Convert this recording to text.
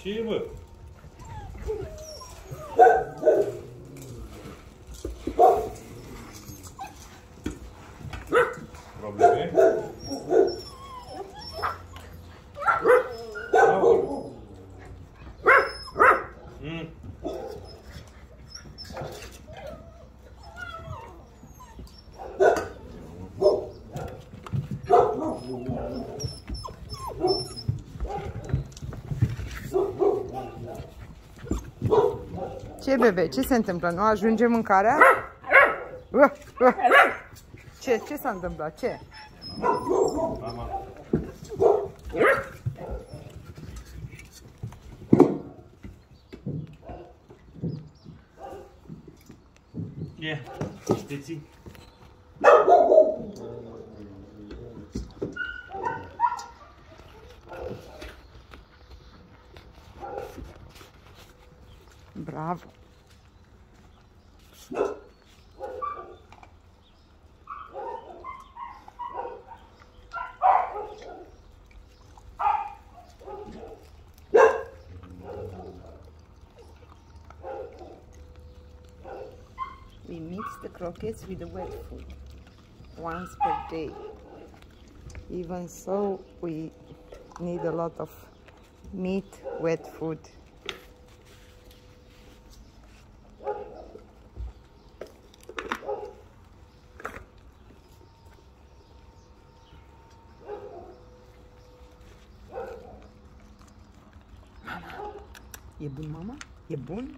positiva. Problema? Hum. Ce bebe? Ce se întâmplă? Nu ajunge mâncarea? Uh, uh. Ce? Ce s-a întâmplat? Ce? Mama. Ia, Bravo! We mix the croquettes with the wet food once per day. Even so, we need a lot of meat, wet food. E bun, mama? E bun?